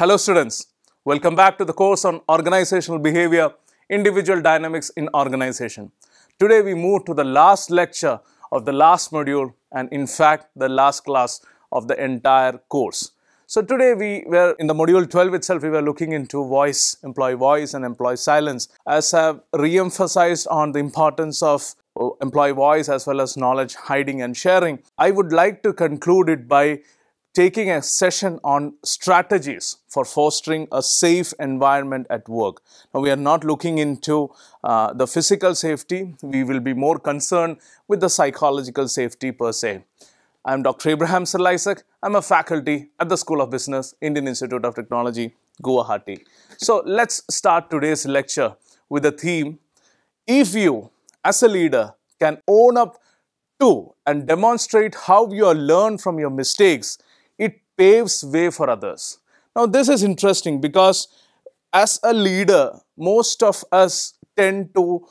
Hello students, welcome back to the course on organizational behavior, individual dynamics in organization. Today we move to the last lecture of the last module and in fact the last class of the entire course. So today we were in the module 12 itself we were looking into voice, employee voice and employee silence as I have re-emphasized on the importance of uh, employee voice as well as knowledge hiding and sharing. I would like to conclude it by taking a session on strategies for fostering a safe environment at work. Now, we are not looking into uh, the physical safety, we will be more concerned with the psychological safety per se. I am Dr. Abraham Cyril Issac. I'm a faculty at the School of Business, Indian Institute of Technology, Guwahati. So, let's start today's lecture with the theme If you, as a leader, can own up to and demonstrate how you learn from your mistakes paves way for others. Now, this is interesting because as a leader, most of us tend to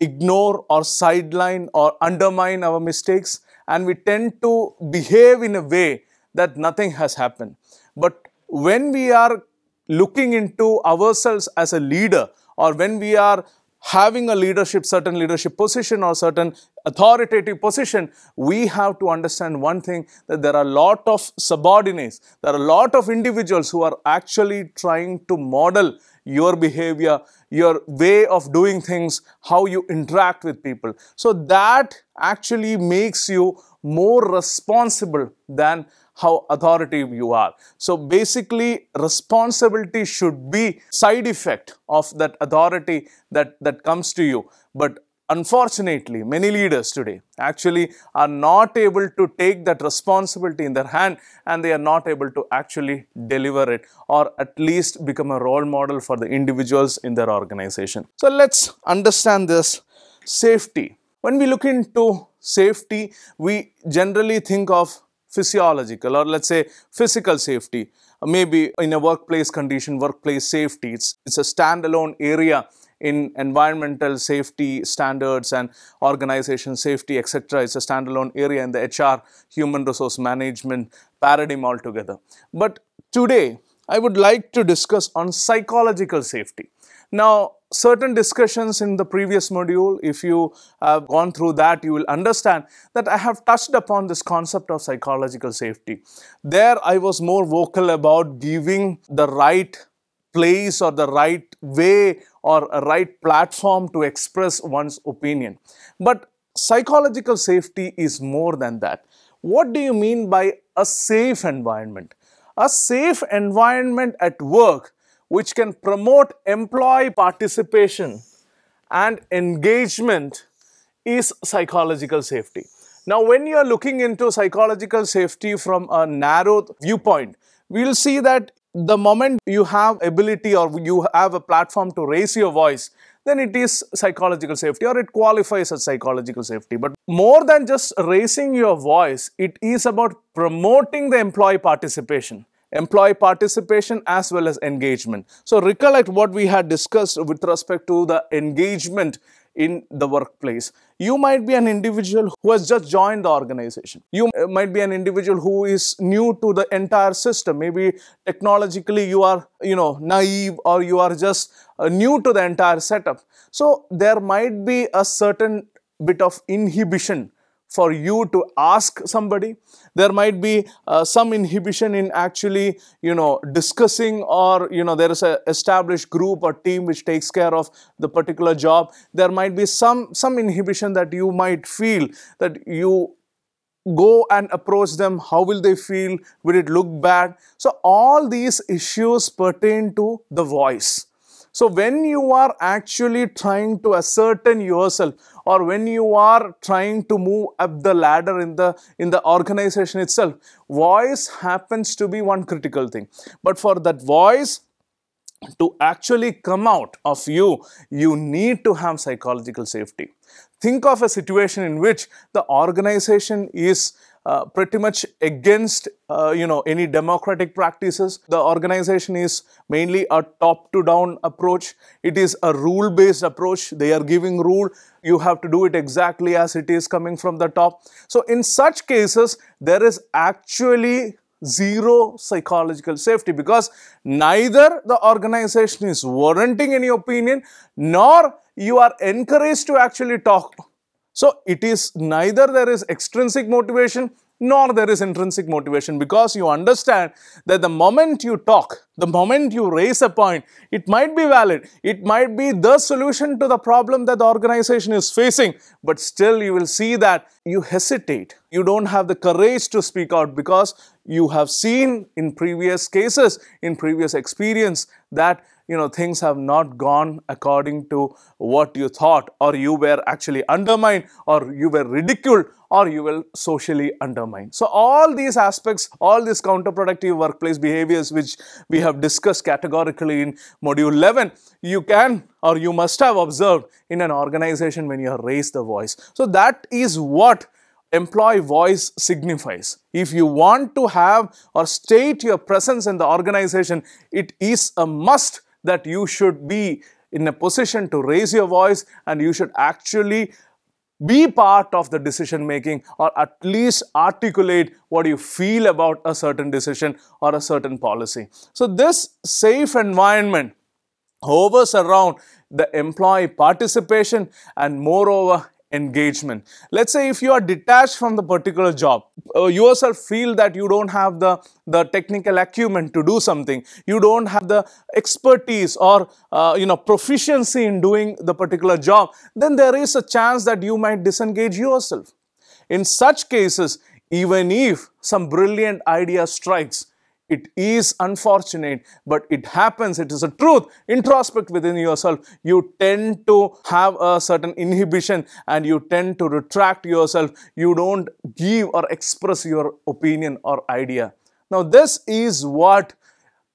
ignore or sideline or undermine our mistakes and we tend to behave in a way that nothing has happened. But when we are looking into ourselves as a leader or when we are having a leadership, certain leadership position or certain authoritative position, we have to understand one thing that there are a lot of subordinates, there are a lot of individuals who are actually trying to model your behavior, your way of doing things, how you interact with people. So that actually makes you more responsible than how authoritative you are. So basically responsibility should be side effect of that authority that, that comes to you. But unfortunately many leaders today actually are not able to take that responsibility in their hand and they are not able to actually deliver it or at least become a role model for the individuals in their organization. So let's understand this safety. When we look into safety, we generally think of physiological or let's say physical safety. Maybe in a workplace condition, workplace safety, it's, it's a standalone area in environmental safety standards and organization safety, etc. It's a standalone area in the HR, human resource management paradigm altogether. But today, I would like to discuss on psychological safety. Now, certain discussions in the previous module, if you have gone through that, you will understand that I have touched upon this concept of psychological safety. There, I was more vocal about giving the right place or the right way or a right platform to express one's opinion. But psychological safety is more than that. What do you mean by a safe environment? A safe environment at work which can promote employee participation and engagement is psychological safety. Now, when you are looking into psychological safety from a narrow viewpoint, we will see that the moment you have ability or you have a platform to raise your voice, then it is psychological safety or it qualifies as psychological safety. But more than just raising your voice, it is about promoting the employee participation employee participation as well as engagement. So recollect what we had discussed with respect to the engagement in the workplace. You might be an individual who has just joined the organization. You might be an individual who is new to the entire system. Maybe technologically you are, you know, naive or you are just uh, new to the entire setup. So there might be a certain bit of inhibition for you to ask somebody. There might be uh, some inhibition in actually, you know, discussing or, you know, there is a established group or team which takes care of the particular job. There might be some, some inhibition that you might feel that you go and approach them how will they feel will it look bad so all these issues pertain to the voice so when you are actually trying to ascertain yourself or when you are trying to move up the ladder in the in the organization itself, voice happens to be one critical thing. But for that voice to actually come out of you, you need to have psychological safety. Think of a situation in which the organization is uh, pretty much against uh, you know any democratic practices the organization is mainly a top to down approach it is a rule based approach they are giving rule you have to do it exactly as it is coming from the top so in such cases there is actually zero psychological safety because neither the organization is warranting any opinion nor you are encouraged to actually talk. So it is neither there is extrinsic motivation nor there is intrinsic motivation because you understand that the moment you talk, the moment you raise a point, it might be valid, it might be the solution to the problem that the organization is facing, but still you will see that you hesitate. You don't have the courage to speak out because you have seen in previous cases, in previous experience that you know things have not gone according to what you thought or you were actually undermined or you were ridiculed or you will socially undermined. So all these aspects, all these counterproductive workplace behaviors which we have discussed categorically in module 11, you can or you must have observed in an organization when you have raised the voice. So that is what employee voice signifies. If you want to have or state your presence in the organization, it is a must that you should be in a position to raise your voice and you should actually be part of the decision making or at least articulate what you feel about a certain decision or a certain policy. So this safe environment hovers around the employee participation and moreover engagement. Let's say if you are detached from the particular job, uh, yourself feel that you don't have the, the technical acumen to do something, you don't have the expertise or uh, you know proficiency in doing the particular job, then there is a chance that you might disengage yourself. In such cases, even if some brilliant idea strikes, it is unfortunate, but it happens. It is a truth. Introspect within yourself. You tend to have a certain inhibition and you tend to retract yourself. You don't give or express your opinion or idea. Now, this is what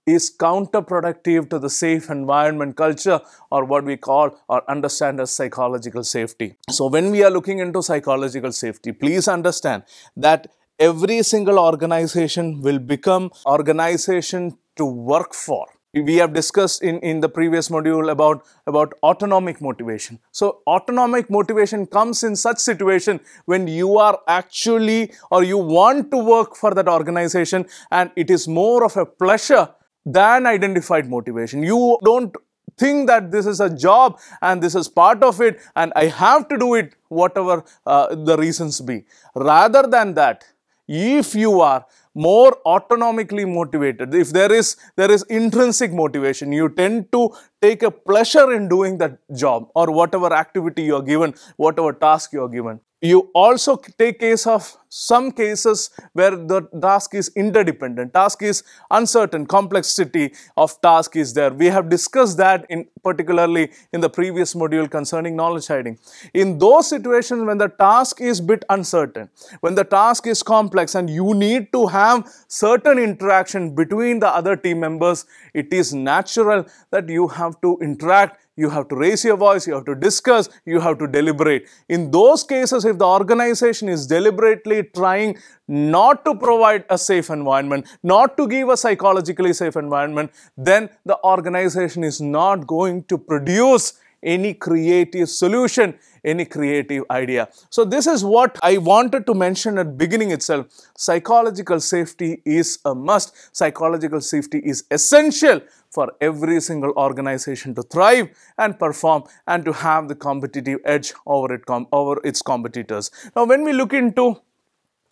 is counterproductive to the safe environment culture or what we call or understand as psychological safety. So when we are looking into psychological safety, please understand that every single organization will become organization to work for we have discussed in, in the previous module about, about autonomic motivation. So autonomic motivation comes in such situation when you are actually or you want to work for that organization and it is more of a pleasure than identified motivation. You don't think that this is a job and this is part of it and I have to do it whatever uh, the reasons be. Rather than that, if you are more autonomically motivated if there is there is intrinsic motivation you tend to take a pleasure in doing that job or whatever activity you are given whatever task you are given you also take case of some cases where the task is interdependent, task is uncertain, complexity of task is there. We have discussed that in particularly in the previous module concerning knowledge hiding. In those situations when the task is bit uncertain, when the task is complex and you need to have certain interaction between the other team members, it is natural that you have to interact you have to raise your voice, you have to discuss, you have to deliberate. In those cases, if the organization is deliberately trying not to provide a safe environment, not to give a psychologically safe environment, then the organization is not going to produce any creative solution, any creative idea. So this is what I wanted to mention at beginning itself. Psychological safety is a must. Psychological safety is essential for every single organization to thrive and perform and to have the competitive edge over, it over its competitors. Now when we look into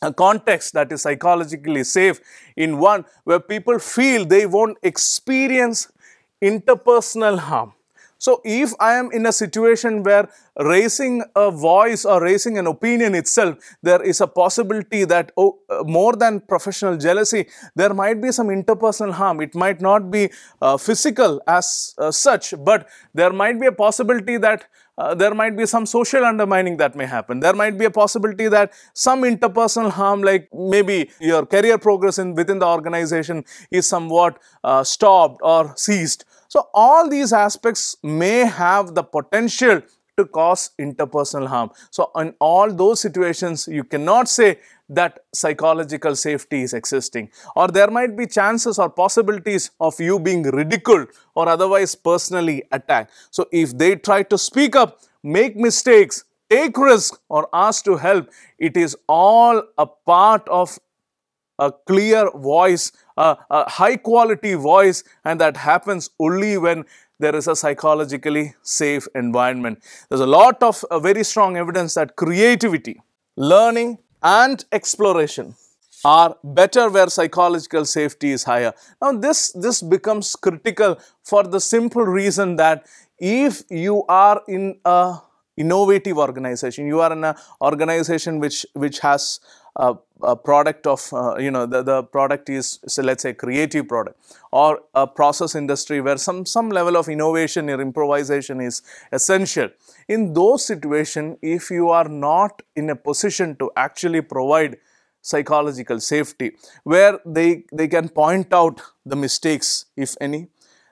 a context that is psychologically safe in one where people feel they won't experience interpersonal harm so if I am in a situation where raising a voice or raising an opinion itself, there is a possibility that oh, uh, more than professional jealousy, there might be some interpersonal harm. It might not be uh, physical as uh, such, but there might be a possibility that uh, there might be some social undermining that may happen. There might be a possibility that some interpersonal harm like maybe your career progress in, within the organization is somewhat uh, stopped or ceased. So all these aspects may have the potential to cause interpersonal harm. So in all those situations, you cannot say that psychological safety is existing or there might be chances or possibilities of you being ridiculed or otherwise personally attacked. So if they try to speak up, make mistakes, take risk or ask to help, it is all a part of a clear voice, a, a high quality voice, and that happens only when there is a psychologically safe environment. There's a lot of uh, very strong evidence that creativity, learning, and exploration are better where psychological safety is higher. Now this, this becomes critical for the simple reason that if you are in a innovative organization, you are in an organization which, which has a, a product of, uh, you know, the, the product is, so let's say creative product or a process industry where some, some level of innovation or improvisation is essential. In those situations, if you are not in a position to actually provide psychological safety where they, they can point out the mistakes if any,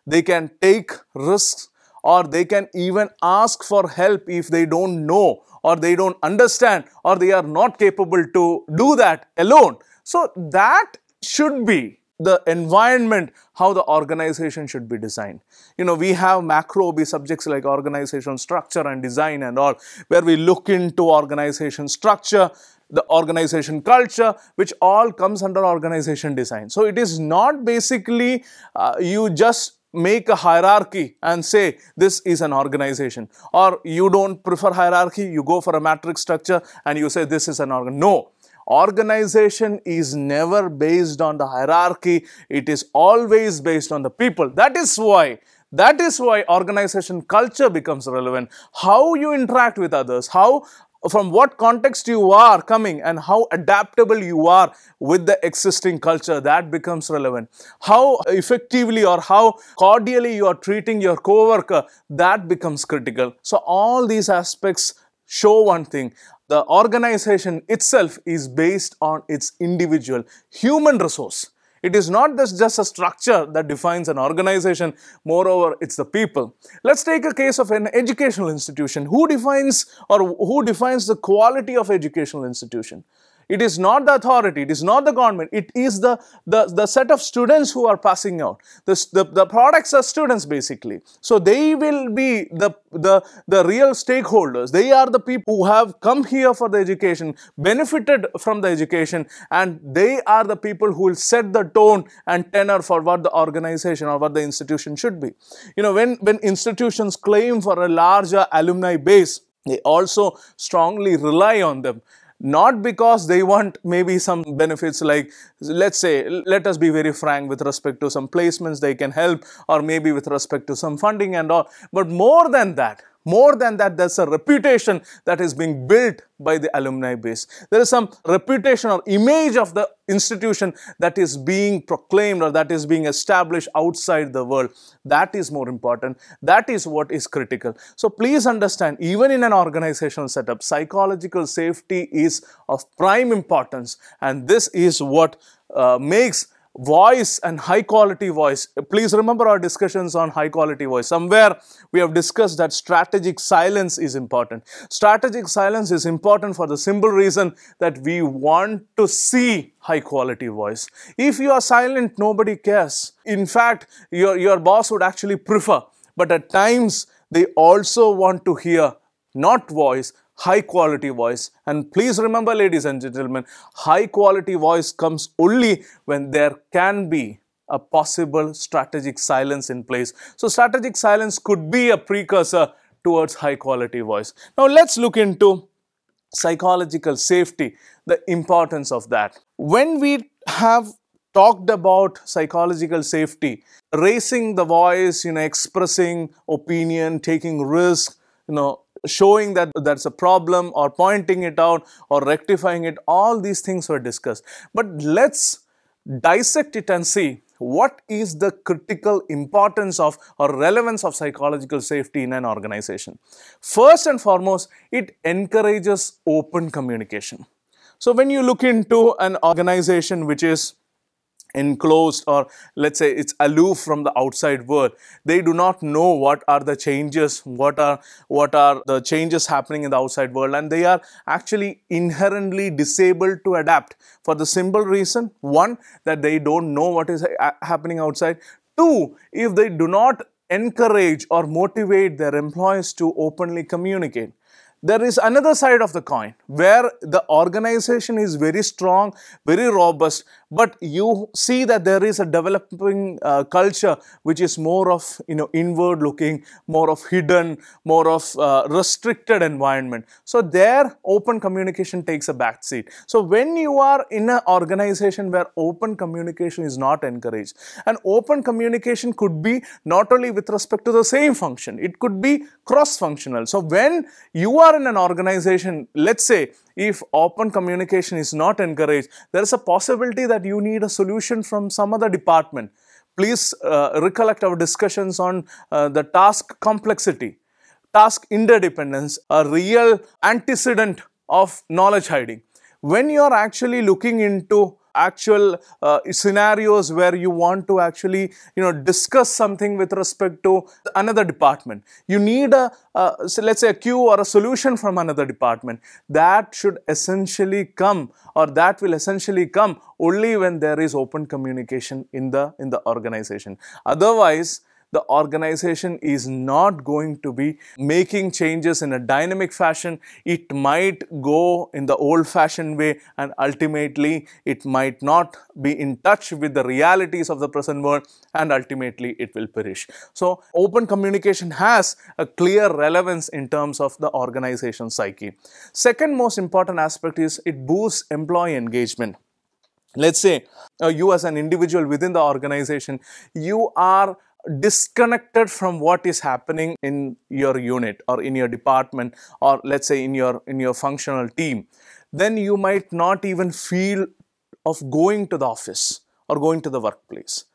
they can take risks or they can even ask for help if they don't know or they don't understand or they are not capable to do that alone. So that should be the environment how the organization should be designed. You know, we have macro subjects like organization structure and design and all, where we look into organization structure, the organization culture, which all comes under organization design. So it is not basically uh, you just make a hierarchy and say this is an organization. Or you don't prefer hierarchy you go for a matrix structure and you say this is an organ no. Organization is never based on the hierarchy. It is always based on the people. That is why that is why organization culture becomes relevant. How you interact with others how from what context you are coming and how adaptable you are with the existing culture that becomes relevant. How effectively or how cordially you are treating your co-worker that becomes critical. So all these aspects show one thing. The organization itself is based on its individual human resource it is not just, just a structure that defines an organization, moreover, it's the people. Let's take a case of an educational institution. Who defines or who defines the quality of educational institution? It is not the authority, it is not the government, it is the, the, the set of students who are passing out. The, the, the products are students basically. So they will be the, the, the real stakeholders. They are the people who have come here for the education, benefited from the education and they are the people who will set the tone and tenor for what the organization or what the institution should be. You know, when, when institutions claim for a larger alumni base, they also strongly rely on them not because they want maybe some benefits like let's say let us be very frank with respect to some placements they can help or maybe with respect to some funding and all. But more than that more than that, there's a reputation that is being built by the alumni base. There is some reputation or image of the institution that is being proclaimed or that is being established outside the world. That is more important. That is what is critical. So please understand, even in an organizational setup, psychological safety is of prime importance. And this is what uh, makes voice and high quality voice. Please remember our discussions on high quality voice. Somewhere we have discussed that strategic silence is important. Strategic silence is important for the simple reason that we want to see high quality voice. If you are silent, nobody cares. In fact, your, your boss would actually prefer. But at times, they also want to hear not voice, high quality voice. And please remember, ladies and gentlemen, high quality voice comes only when there can be a possible strategic silence in place. So strategic silence could be a precursor towards high quality voice. Now let's look into psychological safety, the importance of that. When we have talked about psychological safety, raising the voice, you know, expressing opinion, taking risk, you know, showing that that's a problem or pointing it out or rectifying it, all these things were discussed. But let's dissect it and see what is the critical importance of or relevance of psychological safety in an organization. First and foremost, it encourages open communication. So when you look into an organization which is enclosed or let's say it's aloof from the outside world they do not know what are the changes what are what are the changes happening in the outside world and they are actually inherently disabled to adapt for the simple reason one that they don't know what is happening outside. Two if they do not encourage or motivate their employees to openly communicate. There is another side of the coin where the organization is very strong, very robust, but you see that there is a developing uh, culture which is more of you know inward looking, more of hidden, more of uh, restricted environment. So there, open communication takes a back seat. So when you are in an organization where open communication is not encouraged, and open communication could be not only with respect to the same function, it could be cross-functional. So when you are in an organization, let's say if open communication is not encouraged, there is a possibility that you need a solution from some other department. Please uh, recollect our discussions on uh, the task complexity, task interdependence, a real antecedent of knowledge hiding. When you are actually looking into actual uh, scenarios where you want to actually you know discuss something with respect to another department. You need a so let's say a cue or a solution from another department. That should essentially come or that will essentially come only when there is open communication in the in the organization. Otherwise the organization is not going to be making changes in a dynamic fashion. It might go in the old fashioned way and ultimately it might not be in touch with the realities of the present world and ultimately it will perish. So, open communication has a clear relevance in terms of the organization psyche. Second most important aspect is it boosts employee engagement let's say uh, you as an individual within the organization you are disconnected from what is happening in your unit or in your department or let's say in your in your functional team then you might not even feel of going to the office or going to the workplace.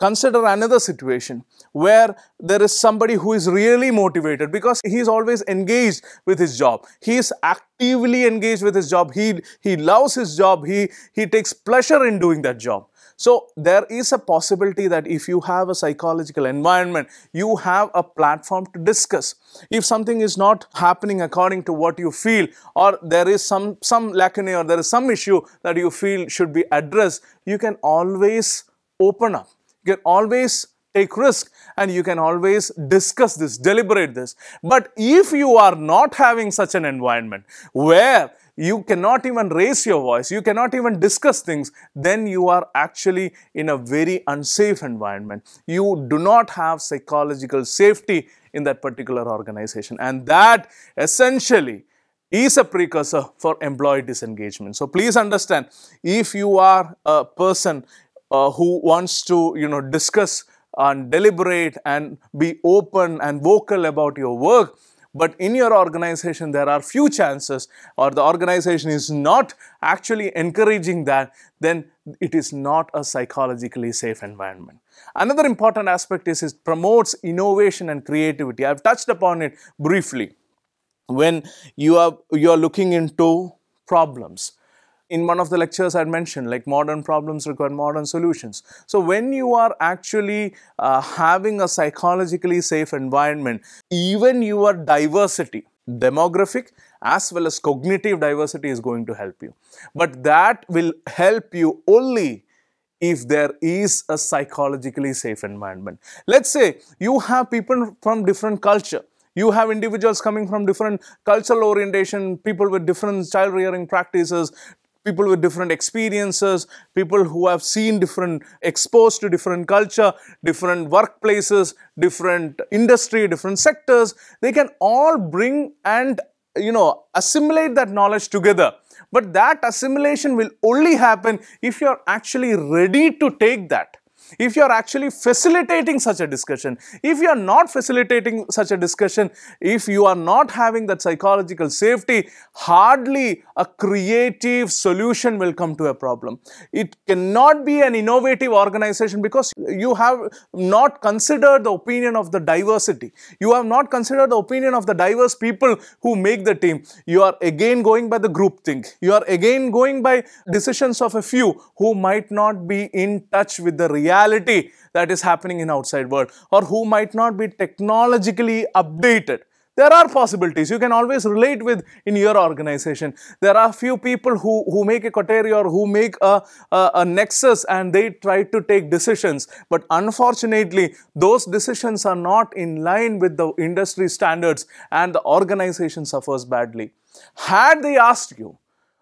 Consider another situation where there is somebody who is really motivated because he is always engaged with his job. He is actively engaged with his job. He he loves his job. He he takes pleasure in doing that job so there is a possibility that if you have a psychological environment, you have a platform to discuss. If something is not happening according to what you feel or there is some, some lacunae or there is some issue that you feel should be addressed, you can always open up. You can always take risk and you can always discuss this, deliberate this. But if you are not having such an environment where you cannot even raise your voice, you cannot even discuss things, then you are actually in a very unsafe environment. You do not have psychological safety in that particular organization and that essentially is a precursor for employee disengagement. So please understand if you are a person uh, who wants to you know discuss and deliberate and be open and vocal about your work but in your organization there are few chances or the organization is not actually encouraging that then it is not a psychologically safe environment. Another important aspect is it promotes innovation and creativity. I've touched upon it briefly. When you are you are looking into problems in one of the lectures I had mentioned, like modern problems require modern solutions. So when you are actually uh, having a psychologically safe environment, even your diversity, demographic as well as cognitive diversity is going to help you. But that will help you only if there is a psychologically safe environment. Let's say you have people from different culture. You have individuals coming from different cultural orientation, people with different child rearing practices, people with different experiences, people who have seen different, exposed to different culture, different workplaces, different industry, different sectors, they can all bring and, you know, assimilate that knowledge together. But that assimilation will only happen if you're actually ready to take that if you are actually facilitating such a discussion, if you are not facilitating such a discussion, if you are not having that psychological safety, hardly a creative solution will come to a problem. It cannot be an innovative organization because you have not considered the opinion of the diversity. You have not considered the opinion of the diverse people who make the team. You are again going by the group think. You are again going by decisions of a few who might not be in touch with the reality reality that is happening in outside world or who might not be technologically updated. There are possibilities. You can always relate with in your organization. There are few people who who make a coterie or who make a, a, a nexus and they try to take decisions. But unfortunately those decisions are not in line with the industry standards and the organization suffers badly. Had they asked you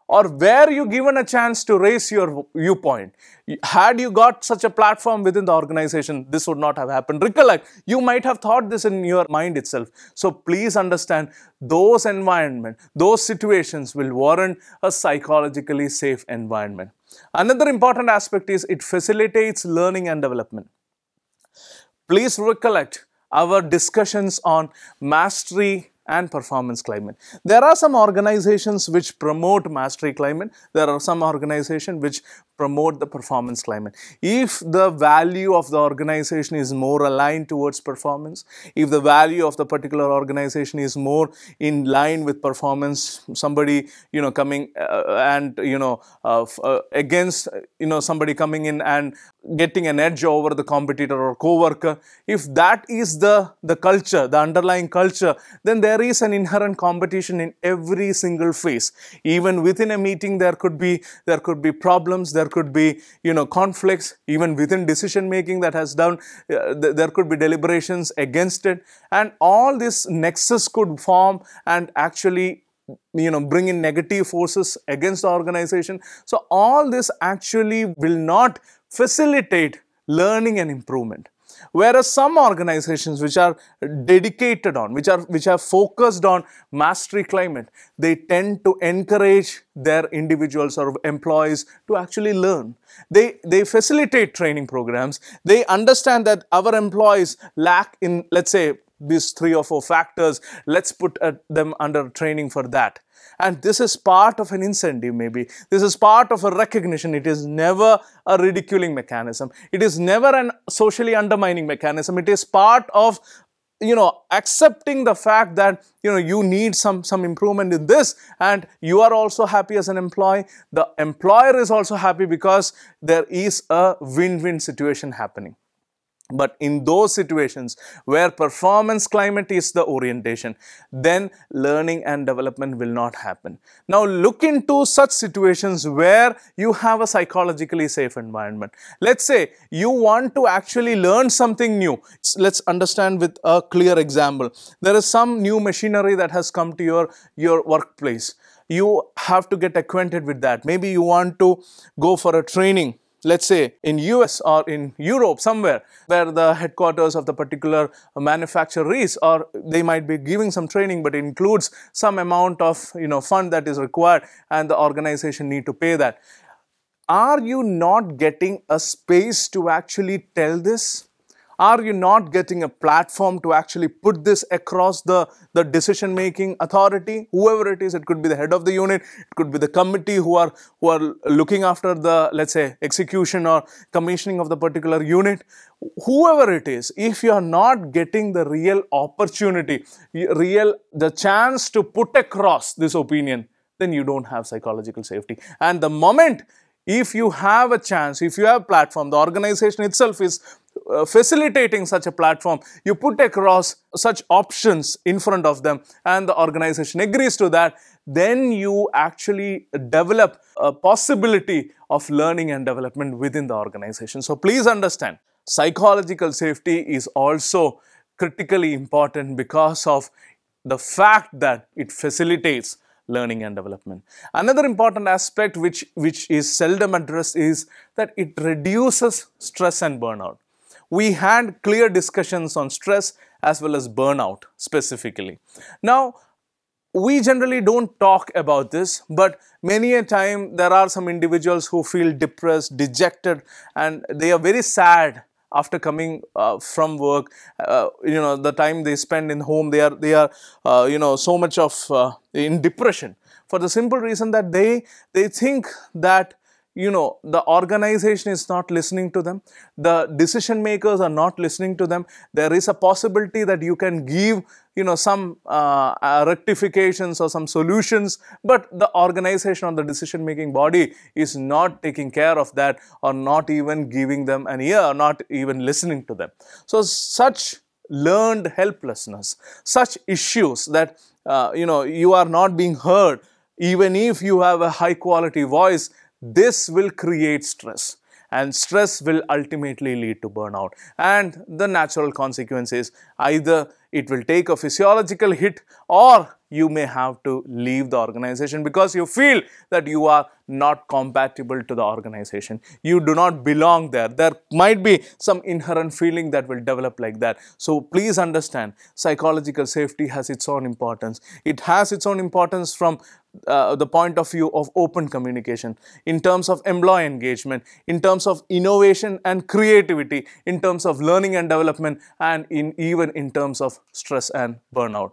or were you given a chance to raise your viewpoint? Had you got such a platform within the organization, this would not have happened. Recollect, you might have thought this in your mind itself. So please understand those environment, those situations will warrant a psychologically safe environment. Another important aspect is it facilitates learning and development. Please recollect our discussions on mastery and performance climate. There are some organizations which promote mastery climate. There are some organizations which promote the performance climate. If the value of the organization is more aligned towards performance, if the value of the particular organization is more in line with performance, somebody, you know, coming uh, and, you know, uh, uh, against, you know, somebody coming in and getting an edge over the competitor or co-worker, if that is the, the culture, the underlying culture, then there is an inherent competition in every single phase. Even within a meeting, there could be, there could be problems, there could be, you know, conflicts, even within decision making that has done, uh, th there could be deliberations against it. And all this nexus could form and actually you know bring in negative forces against the organization so all this actually will not facilitate learning and improvement Whereas some organizations which are dedicated on, which are which have focused on mastery climate, they tend to encourage their individuals or employees to actually learn. They they facilitate training programs. They understand that our employees lack in let's say these three or four factors. Let's put uh, them under training for that. And this is part of an incentive maybe. This is part of a recognition. It is never a ridiculing mechanism. It is never an socially undermining mechanism. It is part of you know accepting the fact that you know you need some some improvement in this and you are also happy as an employee. The employer is also happy because there is a win-win situation happening but in those situations where performance climate is the orientation, then learning and development will not happen. Now look into such situations where you have a psychologically safe environment. Let's say you want to actually learn something new. Let's understand with a clear example. There is some new machinery that has come to your, your workplace. You have to get acquainted with that. Maybe you want to go for a training let's say in US or in Europe somewhere where the headquarters of the particular manufacturer is or they might be giving some training but includes some amount of you know fund that is required and the organization need to pay that. Are you not getting a space to actually tell this? Are you not getting a platform to actually put this across the, the decision making authority? Whoever it is it could be the head of the unit it could be the committee who are who are looking after the let's say execution or commissioning of the particular unit. Whoever it is if you are not getting the real opportunity real the chance to put across this opinion then you don't have psychological safety. And the moment if you have a chance, if you have a platform, the organization itself is uh, facilitating such a platform, you put across such options in front of them and the organization agrees to that, then you actually develop a possibility of learning and development within the organization. So please understand, psychological safety is also critically important because of the fact that it facilitates learning and development. Another important aspect which, which is seldom addressed is that it reduces stress and burnout. We had clear discussions on stress as well as burnout specifically. Now, we generally don't talk about this, but many a time there are some individuals who feel depressed, dejected, and they are very sad after coming uh, from work uh, you know the time they spend in home they are they are uh, you know so much of uh, in depression for the simple reason that they they think that you know the organization is not listening to them. The decision makers are not listening to them. There is a possibility that you can give you know some uh, uh, rectifications or some solutions but the organization or the decision making body is not taking care of that or not even giving them an ear or not even listening to them. So such learned helplessness, such issues that uh, you know you are not being heard, even if you have a high quality voice, this will create stress and stress will ultimately lead to burnout. And the natural consequence is either it will take a physiological hit or you may have to leave the organization because you feel that you are not compatible to the organization. You do not belong there. There might be some inherent feeling that will develop like that. So please understand psychological safety has its own importance. It has its own importance from uh, the point of view of open communication, in terms of employee engagement, in terms of innovation and creativity, in terms of learning and development, and in even in terms of stress and burnout.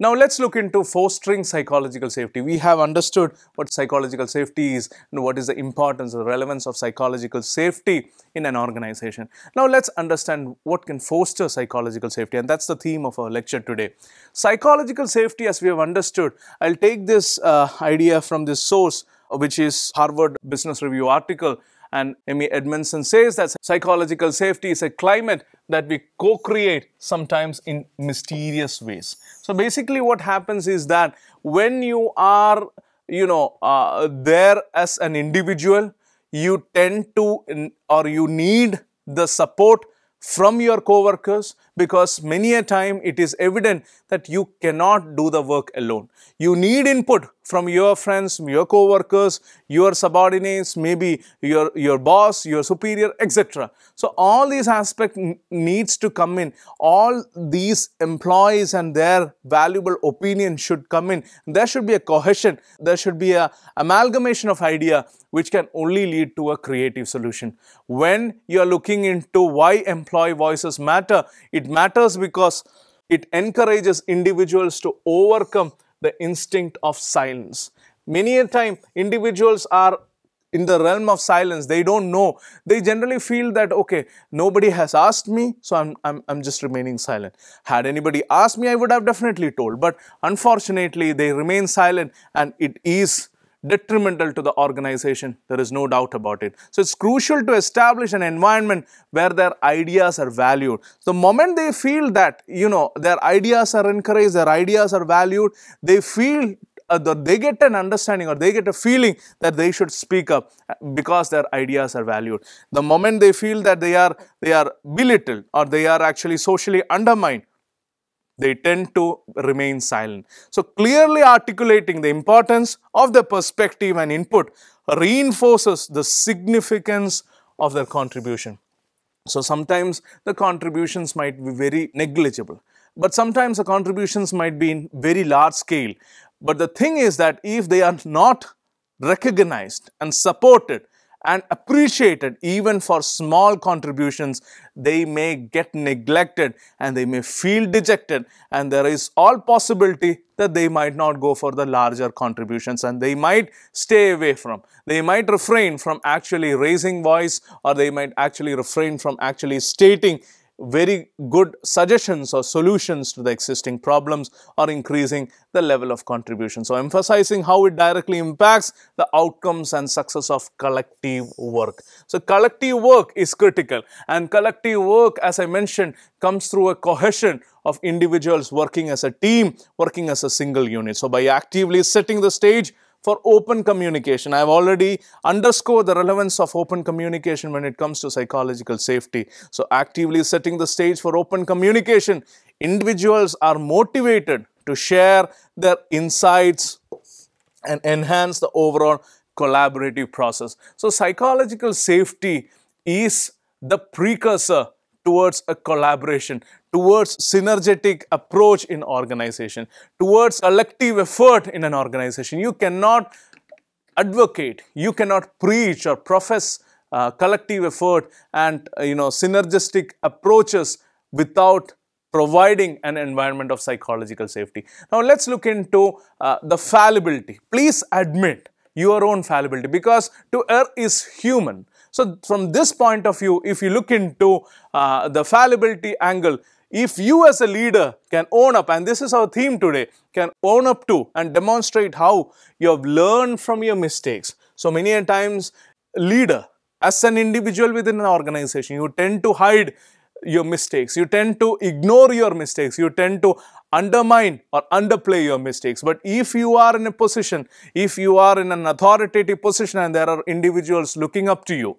Now let's look into fostering psychological safety. We have understood what psychological safety is and what is the importance, the relevance of psychological safety in an organization. Now let's understand what can foster psychological safety and that's the theme of our lecture today. Psychological safety as we have understood, I'll take this uh, idea from this source which is Harvard Business Review article and Amy Edmondson says that psychological safety is a climate that we co-create sometimes in mysterious ways. So basically what happens is that when you are, you know, uh, there as an individual, you tend to or you need the support from your co-workers because many a time it is evident that you cannot do the work alone. You need input from your friends, your co-workers, your subordinates, maybe your, your boss, your superior, etc. So all these aspects needs to come in. All these employees and their valuable opinion should come in. There should be a cohesion. There should be a amalgamation of idea which can only lead to a creative solution. When you are looking into why employee voices matter, it matters because it encourages individuals to overcome the instinct of silence. Many a time individuals are in the realm of silence. They don't know. They generally feel that okay nobody has asked me so I'm, I'm i'm just remaining silent. Had anybody asked me i would have definitely told. But unfortunately they remain silent and it is detrimental to the organization. There is no doubt about it. So it's crucial to establish an environment where their ideas are valued. The moment they feel that, you know, their ideas are encouraged, their ideas are valued, they feel uh, they get an understanding or they get a feeling that they should speak up because their ideas are valued. The moment they feel that they are they are belittled or they are actually socially undermined, they tend to remain silent. So clearly articulating the importance of the perspective and input reinforces the significance of their contribution. So sometimes the contributions might be very negligible, but sometimes the contributions might be in very large scale. But the thing is that if they are not recognized and supported, and appreciated even for small contributions, they may get neglected and they may feel dejected and there is all possibility that they might not go for the larger contributions and they might stay away from. They might refrain from actually raising voice or they might actually refrain from actually stating very good suggestions or solutions to the existing problems or increasing the level of contribution. So, emphasizing how it directly impacts the outcomes and success of collective work. So, collective work is critical and collective work as I mentioned comes through a cohesion of individuals working as a team, working as a single unit. So, by actively setting the stage for open communication. I have already underscored the relevance of open communication when it comes to psychological safety. So actively setting the stage for open communication, individuals are motivated to share their insights and enhance the overall collaborative process. So psychological safety is the precursor towards a collaboration, towards synergetic approach in organization, towards collective effort in an organization. You cannot advocate, you cannot preach or profess uh, collective effort and uh, you know synergistic approaches without providing an environment of psychological safety. Now let's look into uh, the fallibility. Please admit your own fallibility because to err is human. So from this point of view, if you look into uh, the fallibility angle, if you as a leader can own up, and this is our theme today, can own up to and demonstrate how you have learned from your mistakes. So many a times, leader, as an individual within an organization, you tend to hide your mistakes. You tend to ignore your mistakes. You tend to undermine or underplay your mistakes. But if you are in a position, if you are in an authoritative position and there are individuals looking up to you,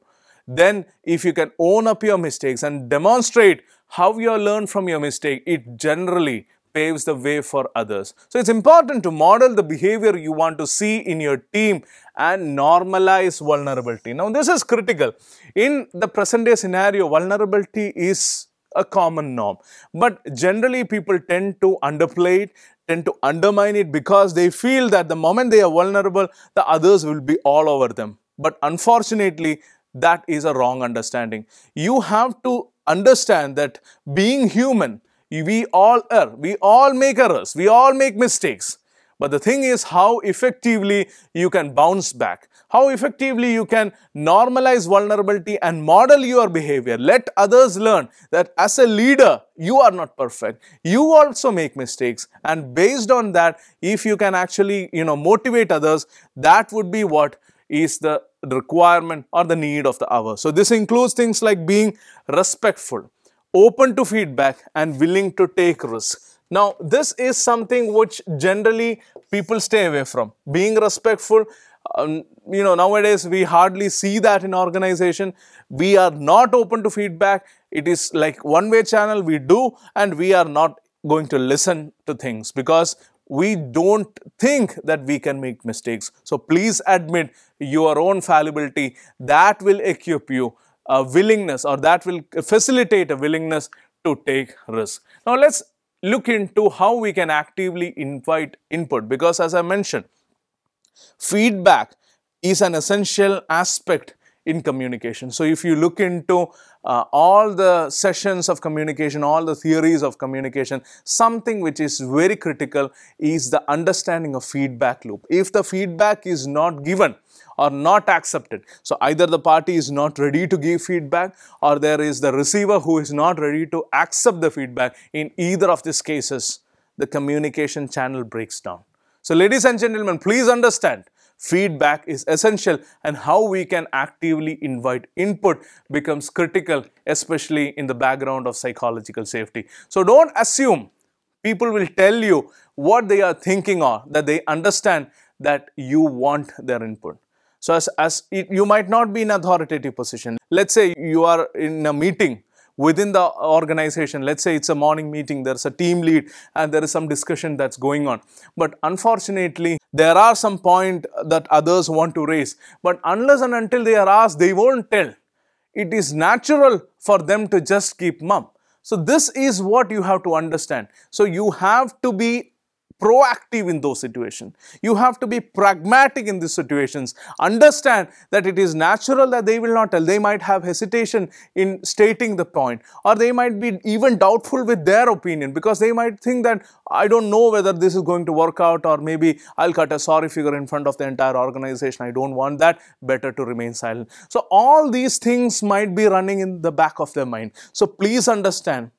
then if you can own up your mistakes and demonstrate how you learned from your mistake, it generally paves the way for others. So it's important to model the behavior you want to see in your team and normalize vulnerability. Now this is critical. In the present day scenario, vulnerability is a common norm. But generally people tend to underplay it, tend to undermine it because they feel that the moment they are vulnerable, the others will be all over them. But unfortunately, that is a wrong understanding. You have to understand that being human, we all err, we all make errors, we all make mistakes. But the thing is how effectively you can bounce back, how effectively you can normalize vulnerability and model your behavior. Let others learn that as a leader, you are not perfect. You also make mistakes. And based on that, if you can actually, you know, motivate others, that would be what is the requirement or the need of the hour. So this includes things like being respectful, open to feedback and willing to take risks. Now, this is something which generally people stay away from. Being respectful, um, you know, nowadays we hardly see that in organization. We are not open to feedback. It is like one-way channel we do and we are not going to listen to things because we don't think that we can make mistakes. So please admit your own fallibility. That will equip you a willingness or that will facilitate a willingness to take risk. Now let's look into how we can actively invite input because as I mentioned, feedback is an essential aspect in communication. So if you look into uh, all the sessions of communication, all the theories of communication, something which is very critical is the understanding of feedback loop. If the feedback is not given or not accepted, so either the party is not ready to give feedback or there is the receiver who is not ready to accept the feedback, in either of these cases, the communication channel breaks down. So ladies and gentlemen, please understand feedback is essential and how we can actively invite input becomes critical especially in the background of psychological safety. So don't assume people will tell you what they are thinking or that they understand that you want their input. So as, as it, you might not be in authoritative position. Let's say you are in a meeting within the organization, let's say it's a morning meeting, there's a team lead and there is some discussion that's going on. But unfortunately, there are some point that others want to raise. But unless and until they are asked, they won't tell. It is natural for them to just keep mum. So this is what you have to understand. So you have to be proactive in those situations. You have to be pragmatic in these situations. Understand that it is natural that they will not tell. They might have hesitation in stating the point or they might be even doubtful with their opinion because they might think that I don't know whether this is going to work out or maybe I'll cut a sorry figure in front of the entire organization. I don't want that. Better to remain silent. So all these things might be running in the back of their mind. So please understand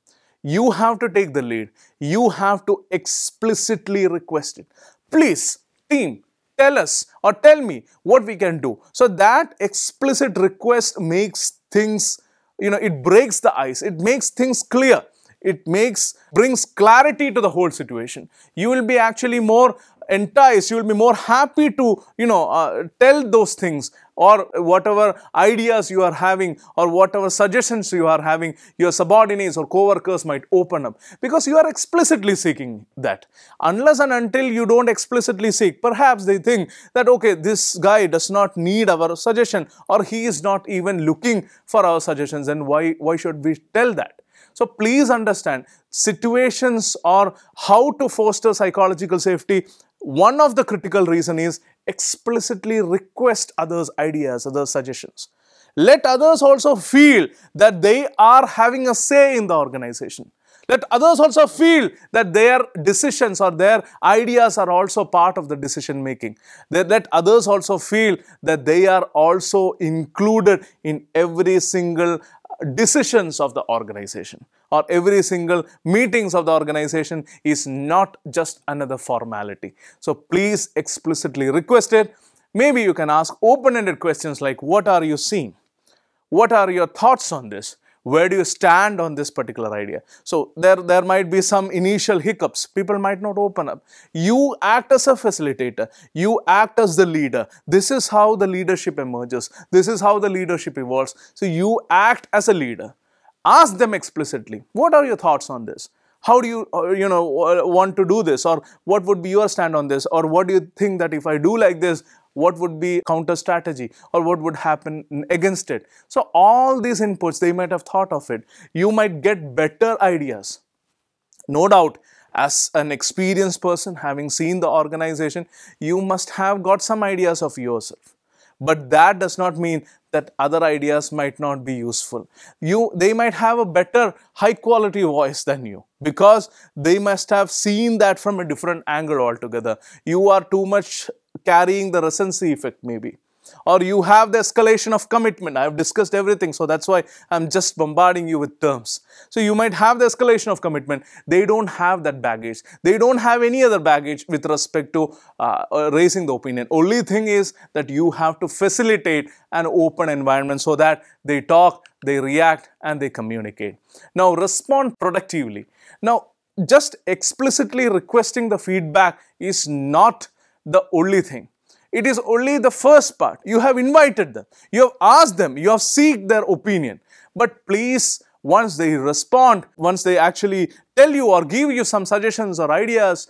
you have to take the lead. You have to explicitly request it. Please, team, tell us or tell me what we can do. So that explicit request makes things, you know, it breaks the ice. It makes things clear. It makes, brings clarity to the whole situation. You will be actually more enticed, you will be more happy to, you know, uh, tell those things or whatever ideas you are having or whatever suggestions you are having, your subordinates or co-workers might open up because you are explicitly seeking that. Unless and until you don't explicitly seek, perhaps they think that, okay, this guy does not need our suggestion or he is not even looking for our suggestions and why, why should we tell that? So please understand situations or how to foster psychological safety one of the critical reason is explicitly request others' ideas, others' suggestions. Let others also feel that they are having a say in the organization. Let others also feel that their decisions or their ideas are also part of the decision making. Let others also feel that they are also included in every single decisions of the organization or every single meetings of the organization is not just another formality. So please explicitly request it. Maybe you can ask open-ended questions like what are you seeing? What are your thoughts on this? Where do you stand on this particular idea? So there, there might be some initial hiccups. People might not open up. You act as a facilitator. You act as the leader. This is how the leadership emerges. This is how the leadership evolves. So you act as a leader. Ask them explicitly, what are your thoughts on this? How do you, uh, you know, want to do this? Or what would be your stand on this? Or what do you think that if I do like this, what would be counter strategy or what would happen against it. So all these inputs, they might have thought of it. You might get better ideas. No doubt, as an experienced person having seen the organization, you must have got some ideas of yourself. But that does not mean that other ideas might not be useful. You, they might have a better high quality voice than you because they must have seen that from a different angle altogether. You are too much carrying the recency effect maybe or you have the escalation of commitment. I have discussed everything, so that's why I'm just bombarding you with terms. So you might have the escalation of commitment. They don't have that baggage. They don't have any other baggage with respect to uh, uh, raising the opinion. Only thing is that you have to facilitate an open environment so that they talk, they react, and they communicate. Now respond productively. Now just explicitly requesting the feedback is not the only thing. It is only the first part. You have invited them, you have asked them, you have seeked their opinion. But please, once they respond, once they actually tell you or give you some suggestions or ideas,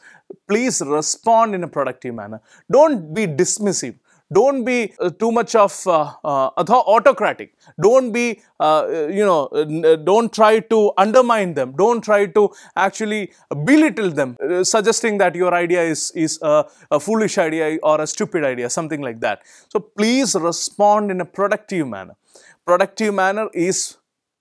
please respond in a productive manner. Don't be dismissive. Don't be uh, too much of uh, uh, autocratic. Don't be, uh, you know, uh, don't try to undermine them. Don't try to actually belittle them, uh, suggesting that your idea is, is a, a foolish idea or a stupid idea, something like that. So please respond in a productive manner. Productive manner is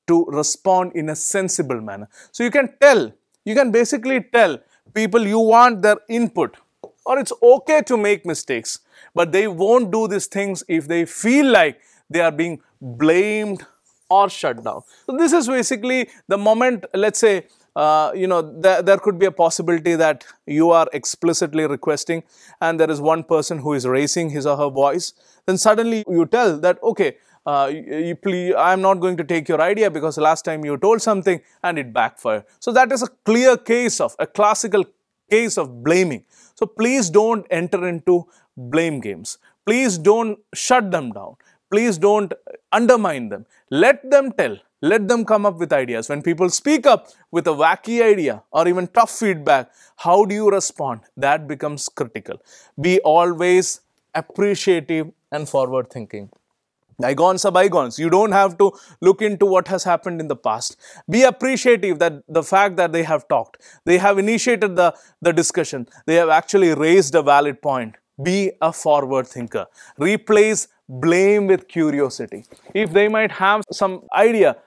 to respond in a sensible manner. So you can tell, you can basically tell people you want their input or it's okay to make mistakes but they won't do these things if they feel like they are being blamed or shut down. So this is basically the moment, let's say, uh, you know, th there could be a possibility that you are explicitly requesting and there is one person who is raising his or her voice, then suddenly you tell that, okay, uh, you, please, I'm not going to take your idea because last time you told something and it backfired. So that is a clear case of, a classical case of blaming. So please don't enter into blame games. Please don't shut them down. Please don't undermine them. Let them tell. Let them come up with ideas. When people speak up with a wacky idea or even tough feedback, how do you respond? That becomes critical. Be always appreciative and forward thinking. Bygones are bygones. You don't have to look into what has happened in the past. Be appreciative that the fact that they have talked, they have initiated the, the discussion, they have actually raised a valid point. Be a forward thinker. Replace blame with curiosity. If they might have some idea,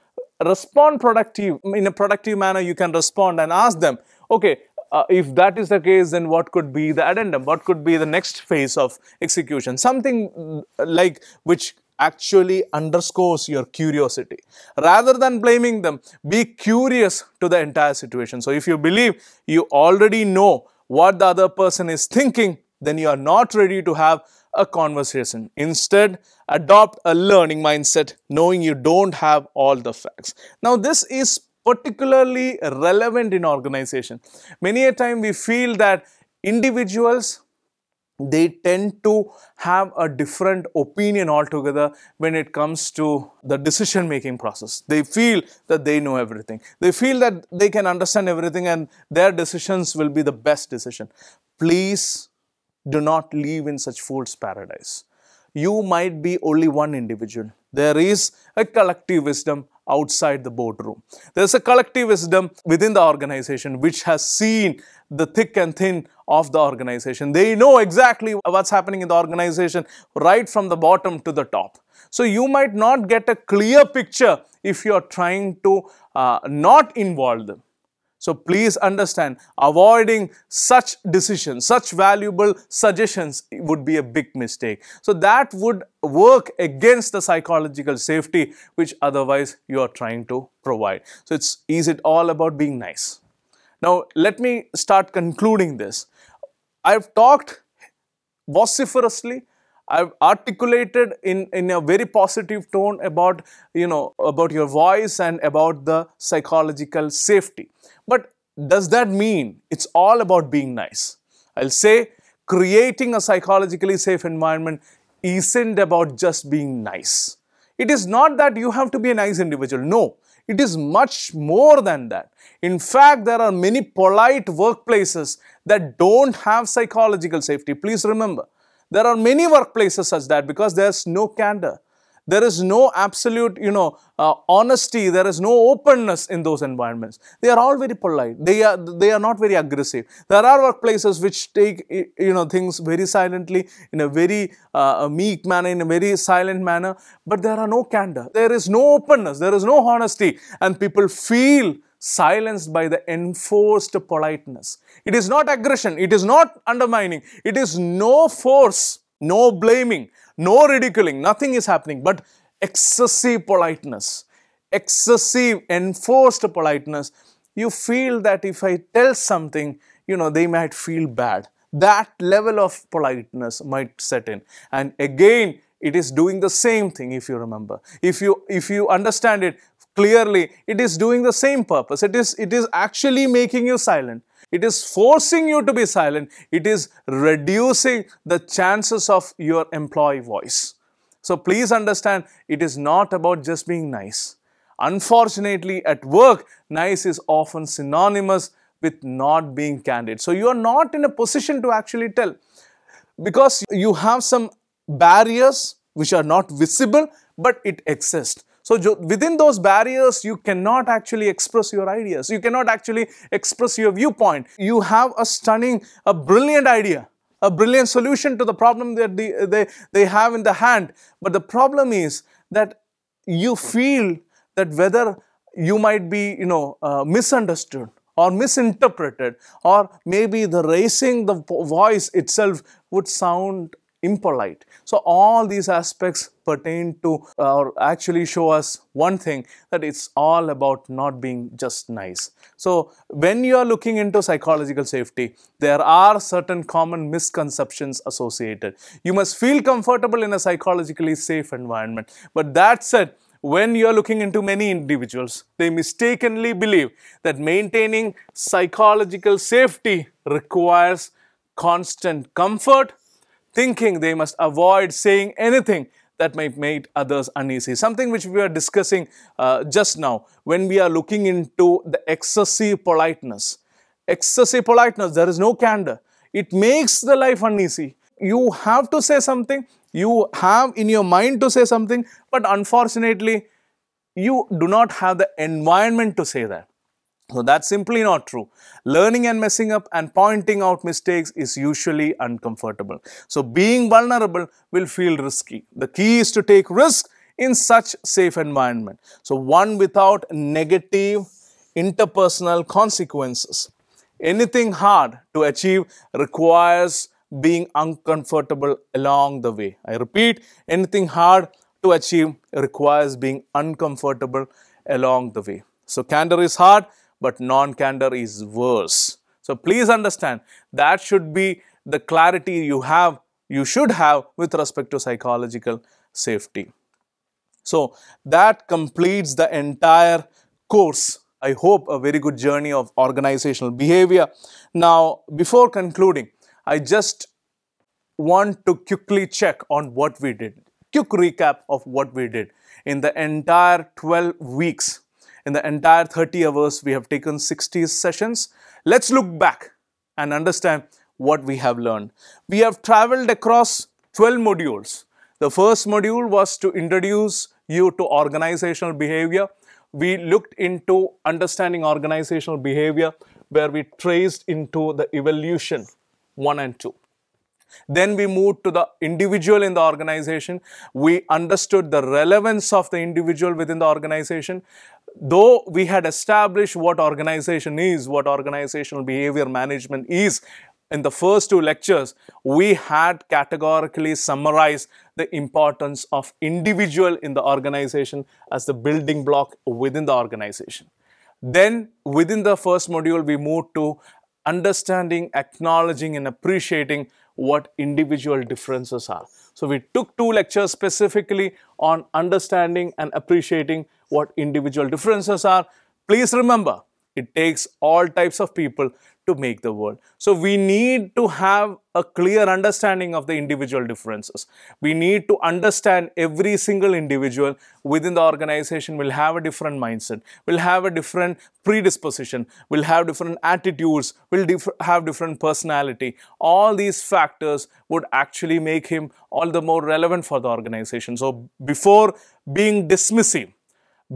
respond productive in a productive manner. You can respond and ask them, okay, uh, if that is the case, then what could be the addendum? What could be the next phase of execution? Something like which actually underscores your curiosity. Rather than blaming them, be curious to the entire situation. So if you believe you already know what the other person is thinking, then you are not ready to have a conversation. Instead, adopt a learning mindset knowing you don't have all the facts. Now, this is particularly relevant in organization. Many a time we feel that individuals they tend to have a different opinion altogether when it comes to the decision making process. They feel that they know everything. They feel that they can understand everything and their decisions will be the best decision. Please do not live in such fool's paradise. You might be only one individual. There is a collective wisdom outside the boardroom. There's a collective wisdom within the organization which has seen the thick and thin of the organization. They know exactly what's happening in the organization right from the bottom to the top. So you might not get a clear picture if you're trying to uh, not involve them. So please understand, avoiding such decisions, such valuable suggestions would be a big mistake. So that would work against the psychological safety which otherwise you are trying to provide. So it's, is it all about being nice? Now let me start concluding this. I've talked vociferously, I've articulated in, in a very positive tone about, you know, about your voice and about the psychological safety. But does that mean it's all about being nice? I'll say creating a psychologically safe environment isn't about just being nice. It is not that you have to be a nice individual. No, it is much more than that. In fact, there are many polite workplaces that don't have psychological safety. Please remember, there are many workplaces such that because there's no candor. There is no absolute, you know, uh, honesty. There is no openness in those environments. They are all very polite. They are they are not very aggressive. There are workplaces which take you know things very silently in a very uh, meek manner, in a very silent manner. But there are no candor. There is no openness. There is no honesty, and people feel silenced by the enforced politeness. It is not aggression, it is not undermining, it is no force, no blaming, no ridiculing, nothing is happening, but excessive politeness, excessive enforced politeness. You feel that if I tell something, you know, they might feel bad. That level of politeness might set in. And again, it is doing the same thing if you remember. If you if you understand it, clearly it is doing the same purpose. It is, it is actually making you silent. It is forcing you to be silent. It is reducing the chances of your employee voice. So please understand, it is not about just being nice. Unfortunately, at work, nice is often synonymous with not being candid. So you are not in a position to actually tell because you have some barriers which are not visible but it exists. So within those barriers, you cannot actually express your ideas. You cannot actually express your viewpoint. You have a stunning, a brilliant idea, a brilliant solution to the problem that they, they, they have in the hand. But the problem is that you feel that whether you might be, you know, uh, misunderstood or misinterpreted or maybe the raising the voice itself would sound impolite. So all these aspects pertain to uh, or actually show us one thing that it's all about not being just nice. So when you are looking into psychological safety, there are certain common misconceptions associated. You must feel comfortable in a psychologically safe environment. But that said, when you are looking into many individuals, they mistakenly believe that maintaining psychological safety requires constant comfort thinking they must avoid saying anything that might make others uneasy. Something which we are discussing uh, just now when we are looking into the excessive politeness. Excessive politeness, there is no candor. It makes the life uneasy. You have to say something, you have in your mind to say something, but unfortunately, you do not have the environment to say that. So that's simply not true. Learning and messing up and pointing out mistakes is usually uncomfortable. So being vulnerable will feel risky. The key is to take risk in such safe environment. So one without negative interpersonal consequences. Anything hard to achieve requires being uncomfortable along the way. I repeat, anything hard to achieve requires being uncomfortable along the way. So candor is hard but non-candor is worse. So please understand that should be the clarity you have, you should have with respect to psychological safety. So that completes the entire course. I hope a very good journey of organizational behavior. Now, before concluding, I just want to quickly check on what we did. Quick recap of what we did in the entire 12 weeks in the entire 30 hours, we have taken 60 sessions. Let's look back and understand what we have learned. We have traveled across 12 modules. The first module was to introduce you to organizational behavior. We looked into understanding organizational behavior where we traced into the evolution 1 and 2. Then we moved to the individual in the organization. We understood the relevance of the individual within the organization. Though we had established what organization is, what organizational behavior management is, in the first two lectures, we had categorically summarized the importance of individual in the organization as the building block within the organization. Then within the first module, we moved to understanding, acknowledging and appreciating what individual differences are. So we took two lectures specifically on understanding and appreciating what individual differences are. Please remember, it takes all types of people to make the world. So we need to have a clear understanding of the individual differences. We need to understand every single individual within the organization will have a different mindset, will have a different predisposition, will have different attitudes, will have different personality. All these factors would actually make him all the more relevant for the organization. So before being dismissive,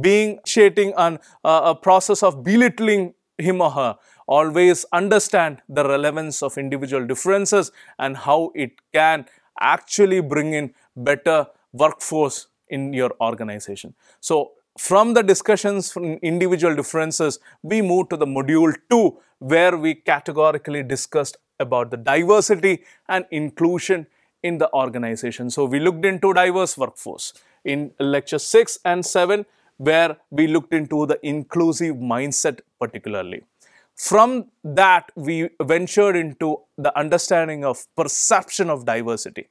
being shading on uh, a process of belittling him or her, always understand the relevance of individual differences and how it can actually bring in better workforce in your organization. So from the discussions from individual differences, we move to the module 2 where we categorically discussed about the diversity and inclusion in the organization. So we looked into diverse workforce. In lecture 6 and 7, where we looked into the inclusive mindset particularly. From that, we ventured into the understanding of perception of diversity.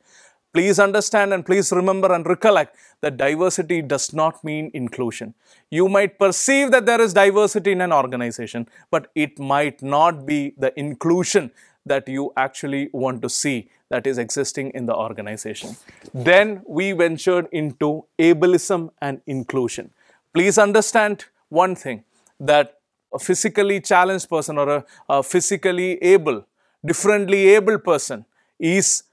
Please understand and please remember and recollect that diversity does not mean inclusion. You might perceive that there is diversity in an organization, but it might not be the inclusion that you actually want to see that is existing in the organization. Then we ventured into ableism and inclusion. Please understand one thing that a physically challenged person or a, a physically able, differently able person is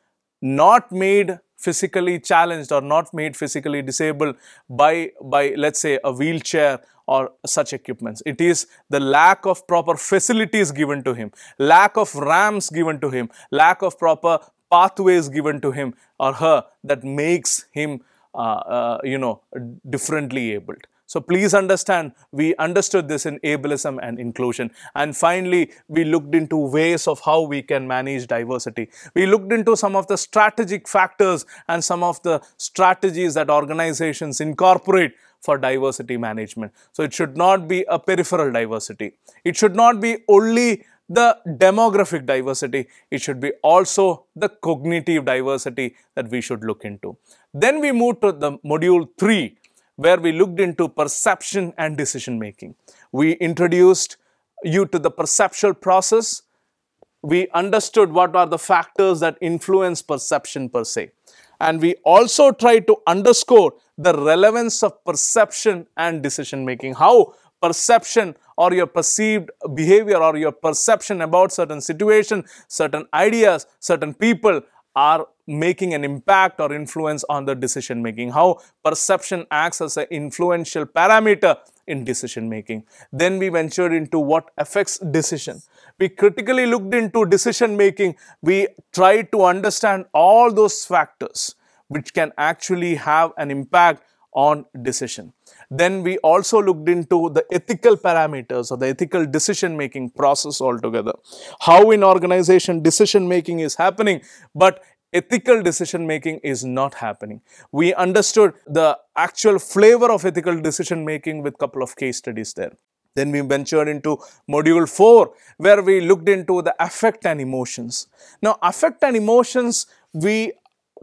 not made physically challenged or not made physically disabled by, by let's say a wheelchair or such equipments. It is the lack of proper facilities given to him, lack of ramps given to him, lack of proper pathways given to him or her that makes him, uh, uh, you know, differently abled. So please understand, we understood this in ableism and inclusion. And finally, we looked into ways of how we can manage diversity. We looked into some of the strategic factors and some of the strategies that organizations incorporate for diversity management. So it should not be a peripheral diversity. It should not be only the demographic diversity, it should be also the cognitive diversity that we should look into. Then we move to the module 3 where we looked into perception and decision making. We introduced you to the perceptual process. We understood what are the factors that influence perception per se. And we also tried to underscore the relevance of perception and decision making. How perception or your perceived behavior or your perception about certain situation, certain ideas, certain people are making an impact or influence on the decision making, how perception acts as an influential parameter in decision making. Then we ventured into what affects decision. We critically looked into decision making. We tried to understand all those factors which can actually have an impact on decision. Then we also looked into the ethical parameters or the ethical decision making process altogether. How in organization decision making is happening, but ethical decision making is not happening. We understood the actual flavor of ethical decision making with a couple of case studies there. Then we ventured into module 4 where we looked into the affect and emotions. Now affect and emotions we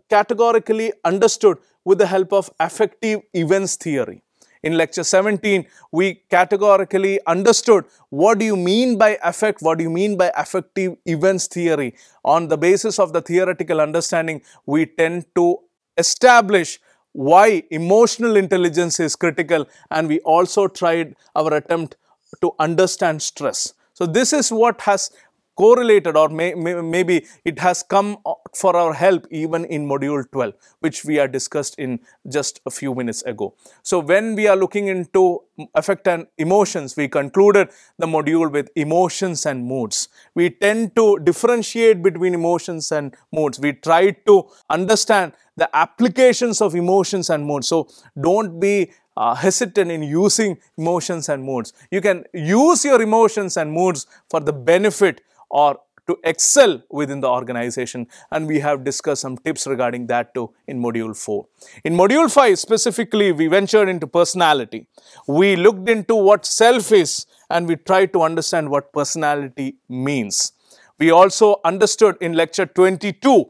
categorically understood with the help of affective events theory. In lecture 17, we categorically understood what do you mean by affect, what do you mean by affective events theory. On the basis of the theoretical understanding, we tend to establish why emotional intelligence is critical and we also tried our attempt to understand stress. So this is what has correlated or may, may, maybe it has come for our help even in module 12 which we are discussed in just a few minutes ago. So when we are looking into affect and emotions we concluded the module with emotions and moods. We tend to differentiate between emotions and moods. We try to understand the applications of emotions and moods. So don't be uh, hesitant in using emotions and moods. You can use your emotions and moods for the benefit or to excel within the organization and we have discussed some tips regarding that too in module 4. In module 5 specifically we ventured into personality. We looked into what self is and we tried to understand what personality means. We also understood in lecture 22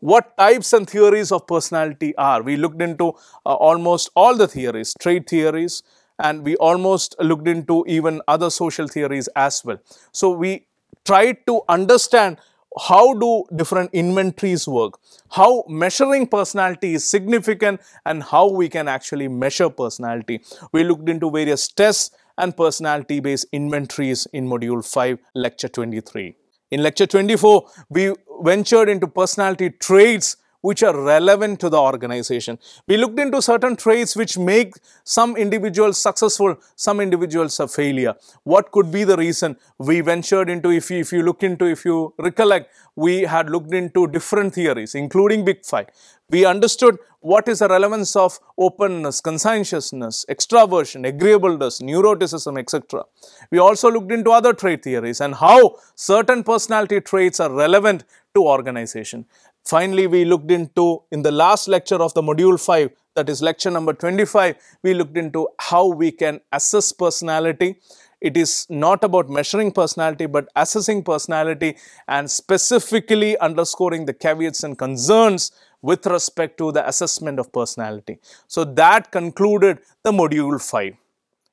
what types and theories of personality are. We looked into uh, almost all the theories, trait theories, and we almost looked into even other social theories as well. So, we tried to understand how do different inventories work, how measuring personality is significant and how we can actually measure personality. We looked into various tests and personality based inventories in module 5 lecture 23. In lecture 24, we ventured into personality traits which are relevant to the organization. We looked into certain traits which make some individuals successful, some individuals a failure. What could be the reason? We ventured into, if you, if you look into, if you recollect, we had looked into different theories, including Big Five. We understood what is the relevance of openness, conscientiousness, extraversion, agreeableness, neuroticism, etc. We also looked into other trait theories and how certain personality traits are relevant to organization. Finally, we looked into, in the last lecture of the module 5, that is lecture number 25, we looked into how we can assess personality. It is not about measuring personality, but assessing personality and specifically underscoring the caveats and concerns with respect to the assessment of personality. So, that concluded the module 5.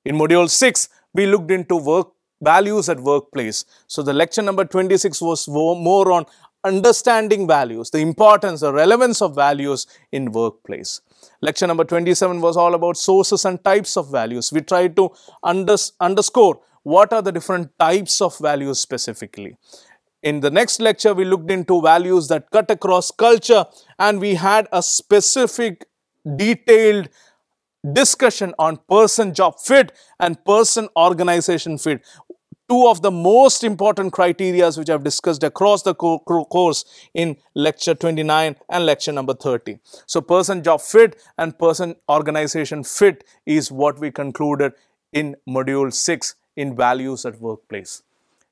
In module 6, we looked into work values at workplace. So, the lecture number 26 was more on understanding values, the importance, the relevance of values in workplace. Lecture number 27 was all about sources and types of values. We tried to unders underscore what are the different types of values specifically. In the next lecture, we looked into values that cut across culture and we had a specific detailed discussion on person job fit and person organization fit two of the most important criterias which I've discussed across the co course in lecture 29 and lecture number 30. So, person job fit and person organization fit is what we concluded in module 6 in values at workplace.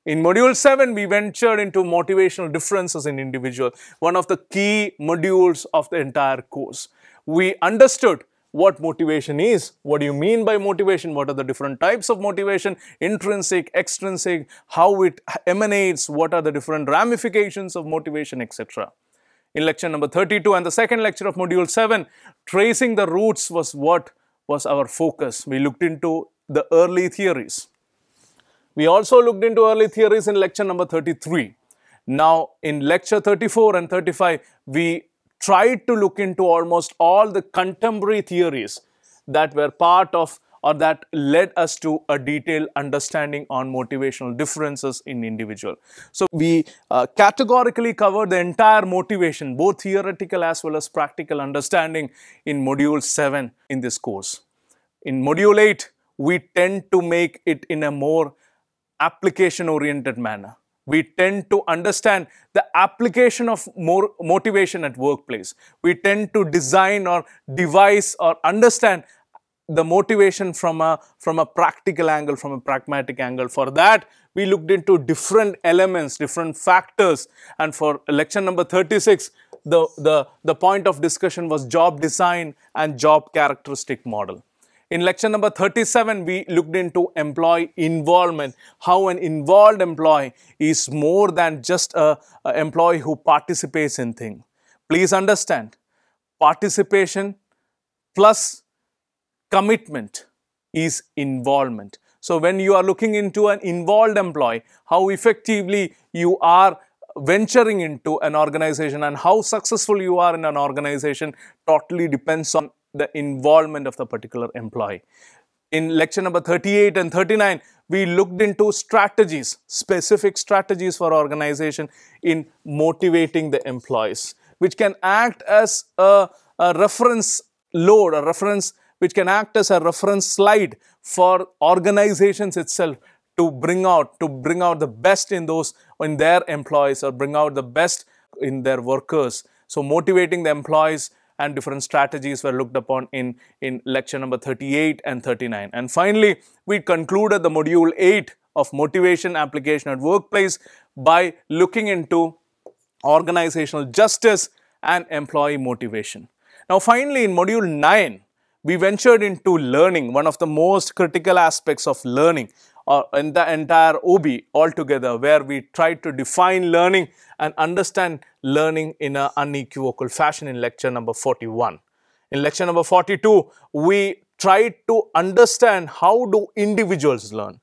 In module 7, we ventured into motivational differences in individual, one of the key modules of the entire course. We understood what motivation is. What do you mean by motivation? What are the different types of motivation? Intrinsic, extrinsic, how it emanates, what are the different ramifications of motivation, etc. In lecture number 32 and the second lecture of module 7, tracing the roots was what was our focus. We looked into the early theories. We also looked into early theories in lecture number 33. Now, in lecture 34 and 35, we tried to look into almost all the contemporary theories that were part of or that led us to a detailed understanding on motivational differences in individual. So, we uh, categorically covered the entire motivation, both theoretical as well as practical understanding in module 7 in this course. In module 8, we tend to make it in a more application oriented manner we tend to understand the application of more motivation at workplace. We tend to design or devise or understand the motivation from a from a practical angle from a pragmatic angle. For that we looked into different elements different factors. And for lecture number 36 the the the point of discussion was job design and job characteristic model in lecture number 37, we looked into employee involvement, how an involved employee is more than just a, a employee who participates in things. Please understand, participation plus commitment is involvement. So, when you are looking into an involved employee, how effectively you are venturing into an organization and how successful you are in an organization totally depends on the involvement of the particular employee. In lecture number 38 and 39, we looked into strategies, specific strategies for organization in motivating the employees, which can act as a, a reference load, a reference which can act as a reference slide for organizations itself to bring out to bring out the best in those in their employees or bring out the best in their workers so motivating the employees and different strategies were looked upon in, in lecture number 38 and 39. And finally, we concluded the module 8 of motivation application at workplace by looking into organizational justice and employee motivation. Now finally, in module 9, we ventured into learning, one of the most critical aspects of learning or in the entire OB altogether where we tried to define learning and understand learning in an unequivocal fashion in lecture number 41. In lecture number 42, we tried to understand how do individuals learn.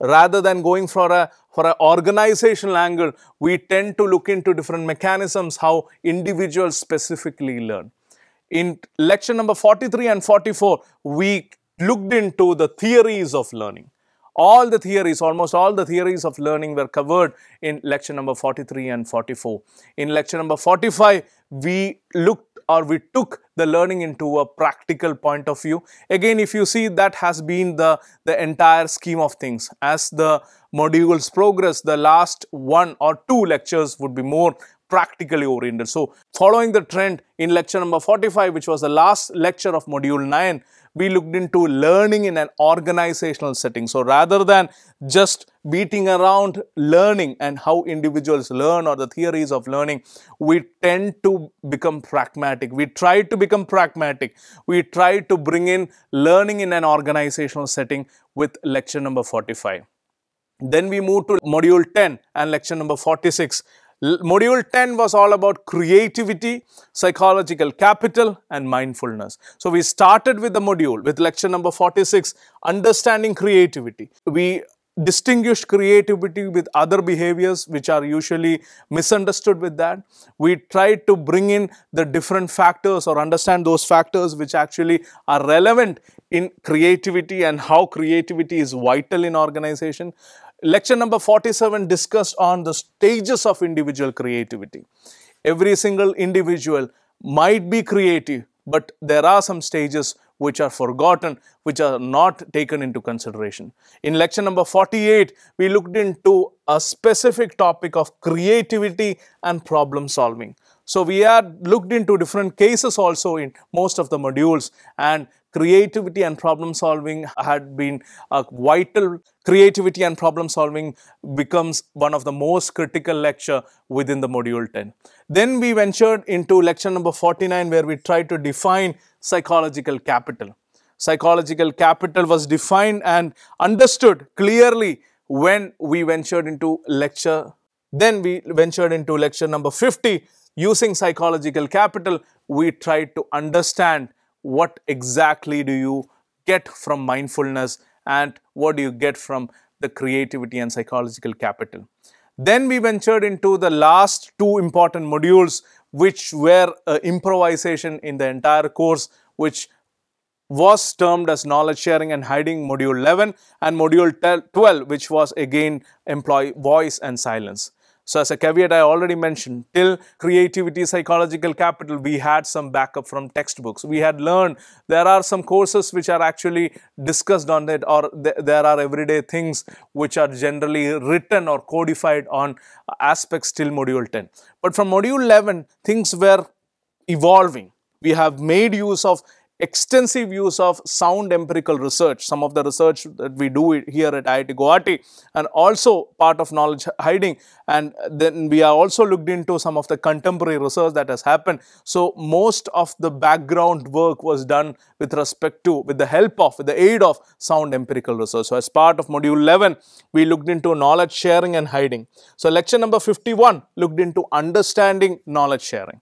Rather than going for a for an organizational angle we tend to look into different mechanisms how individuals specifically learn. In lecture number 43 and 44 we looked into the theories of learning all the theories almost all the theories of learning were covered in lecture number 43 and 44 in lecture number 45 we looked or we took the learning into a practical point of view. Again, if you see that has been the, the entire scheme of things. As the modules progress, the last one or two lectures would be more practically oriented. So, following the trend in lecture number 45, which was the last lecture of module 9, we looked into learning in an organizational setting. So rather than just beating around learning and how individuals learn or the theories of learning, we tend to become pragmatic. We try to become pragmatic. We try to bring in learning in an organizational setting with lecture number 45. Then we move to module 10 and lecture number 46 Module 10 was all about creativity, psychological capital and mindfulness. So, we started with the module with lecture number 46, understanding creativity. We distinguished creativity with other behaviors which are usually misunderstood with that. We tried to bring in the different factors or understand those factors which actually are relevant in creativity and how creativity is vital in organization. Lecture number 47 discussed on the stages of individual creativity. Every single individual might be creative, but there are some stages which are forgotten, which are not taken into consideration. In lecture number 48, we looked into a specific topic of creativity and problem solving. So, we had looked into different cases also in most of the modules and creativity and problem solving had been a vital creativity and problem solving becomes one of the most critical lecture within the module 10. Then we ventured into lecture number 49 where we tried to define psychological capital. Psychological capital was defined and understood clearly when we ventured into lecture. Then we ventured into lecture number 50 using psychological capital we tried to understand what exactly do you get from mindfulness and what do you get from the creativity and psychological capital. Then we ventured into the last two important modules which were uh, improvisation in the entire course which was termed as knowledge sharing and hiding module 11 and module 12 which was again employ voice and silence. So as a caveat, I already mentioned, till creativity, psychological capital, we had some backup from textbooks. We had learned there are some courses which are actually discussed on it or th there are everyday things which are generally written or codified on aspects till module 10. But from module 11, things were evolving. We have made use of extensive use of sound empirical research, some of the research that we do here at IIT Guwahati and also part of knowledge hiding and then we are also looked into some of the contemporary research that has happened. So, most of the background work was done with respect to with the help of with the aid of sound empirical research. So, as part of module 11 we looked into knowledge sharing and hiding. So, lecture number 51 looked into understanding knowledge sharing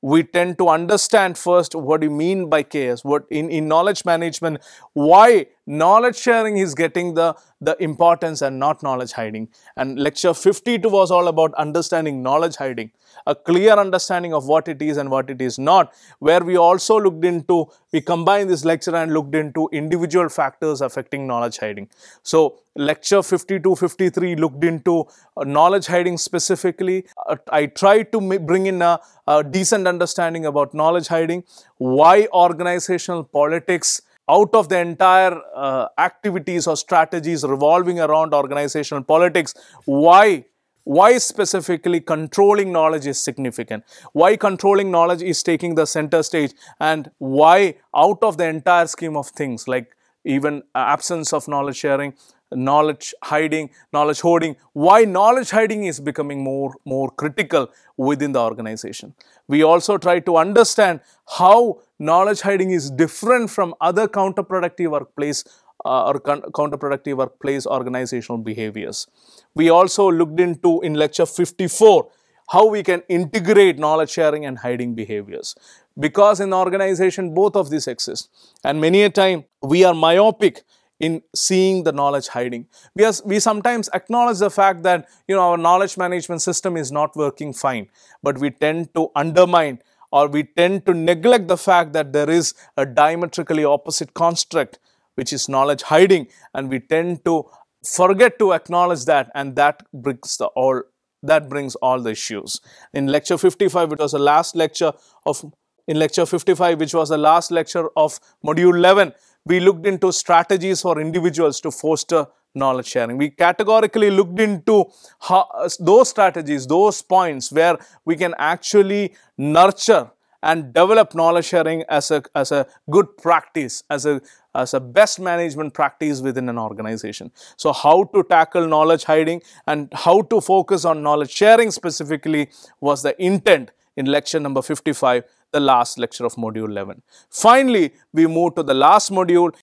we tend to understand first what you mean by chaos what in, in knowledge management why knowledge sharing is getting the the importance and not knowledge hiding. And lecture 52 was all about understanding knowledge hiding a clear understanding of what it is and what it is not where we also looked into we combined this lecture and looked into individual factors affecting knowledge hiding. So lecture 52 53 looked into uh, knowledge hiding specifically. Uh, i tried to bring in a, a decent understanding about knowledge hiding why organizational politics out of the entire uh, activities or strategies revolving around organizational politics, why why specifically controlling knowledge is significant, why controlling knowledge is taking the center stage? And why out of the entire scheme of things like even absence of knowledge sharing, knowledge hiding, knowledge hoarding, why knowledge hiding is becoming more, more critical within the organization. We also try to understand how knowledge hiding is different from other counterproductive workplace uh, or counterproductive workplace organizational behaviors. We also looked into in lecture 54 how we can integrate knowledge sharing and hiding behaviors. Because in the organization, both of these exist. And many a time, we are myopic in seeing the knowledge hiding. We, are, we sometimes acknowledge the fact that you know our knowledge management system is not working fine, but we tend to undermine or we tend to neglect the fact that there is a diametrically opposite construct which is knowledge hiding and we tend to forget to acknowledge that and that brings the all that brings all the issues. In lecture 55 it was the last lecture of in lecture 55 which was the last lecture of module 11 we looked into strategies for individuals to foster knowledge sharing. We categorically looked into how, those strategies, those points where we can actually nurture and develop knowledge sharing as a, as a good practice, as a, as a best management practice within an organization. So, how to tackle knowledge hiding and how to focus on knowledge sharing specifically was the intent in lecture number 55 the last lecture of module 11. Finally, we move to the last module.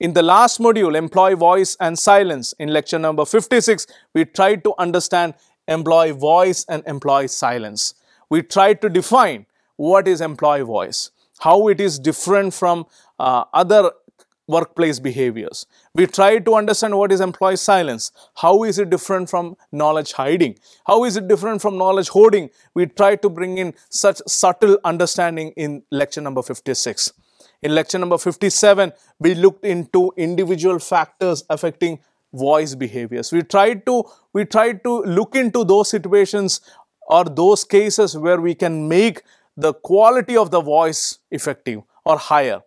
In the last module, employee voice and silence, in lecture number 56, we tried to understand employee voice and employee silence. We tried to define what is employee voice, how it is different from uh, other workplace behaviors. We try to understand what is employee silence. How is it different from knowledge hiding? How is it different from knowledge hoarding? We try to bring in such subtle understanding in lecture number 56. In lecture number 57, we looked into individual factors affecting voice behaviors. We tried to we tried to look into those situations or those cases where we can make the quality of the voice effective or higher.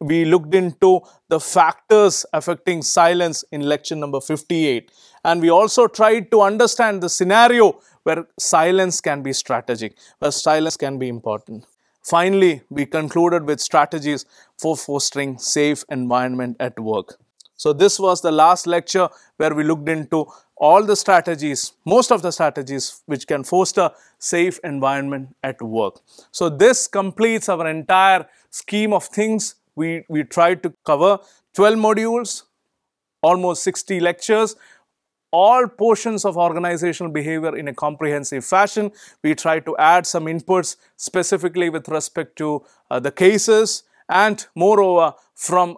We looked into the factors affecting silence in lecture number 58 and we also tried to understand the scenario where silence can be strategic, where silence can be important. Finally, we concluded with strategies for fostering safe environment at work. So this was the last lecture where we looked into all the strategies, most of the strategies which can foster safe environment at work. So this completes our entire scheme of things we, we tried to cover 12 modules, almost 60 lectures, all portions of organizational behavior in a comprehensive fashion. We tried to add some inputs specifically with respect to uh, the cases and moreover from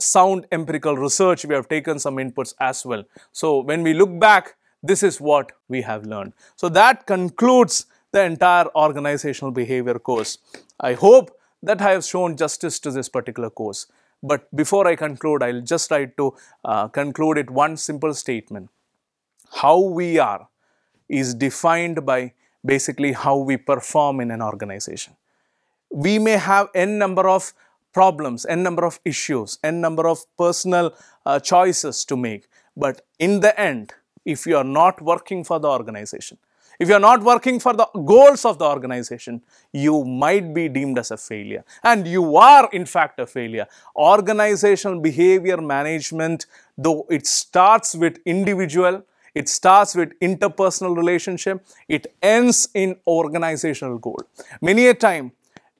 sound empirical research we have taken some inputs as well. So when we look back this is what we have learned. So that concludes the entire organizational behavior course. I hope that I have shown justice to this particular course. But before I conclude, I'll just try to uh, conclude it one simple statement. How we are is defined by basically how we perform in an organization. We may have n number of problems, n number of issues, n number of personal uh, choices to make. But in the end, if you are not working for the organization, if you are not working for the goals of the organization, you might be deemed as a failure. And you are in fact a failure. Organizational behavior management, though it starts with individual, it starts with interpersonal relationship, it ends in organizational goal. Many a time,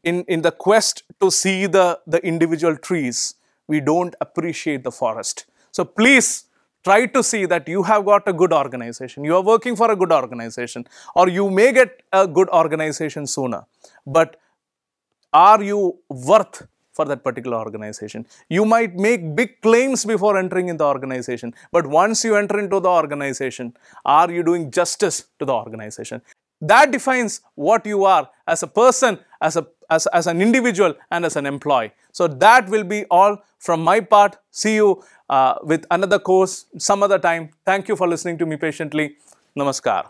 in, in the quest to see the, the individual trees, we don't appreciate the forest. So please try to see that you have got a good organization, you are working for a good organization or you may get a good organization sooner. But are you worth for that particular organization? You might make big claims before entering in the organization, but once you enter into the organization, are you doing justice to the organization? That defines what you are as a person, as, a, as, as an individual and as an employee. So that will be all from my part. See you uh, with another course some other time. Thank you for listening to me patiently. Namaskar.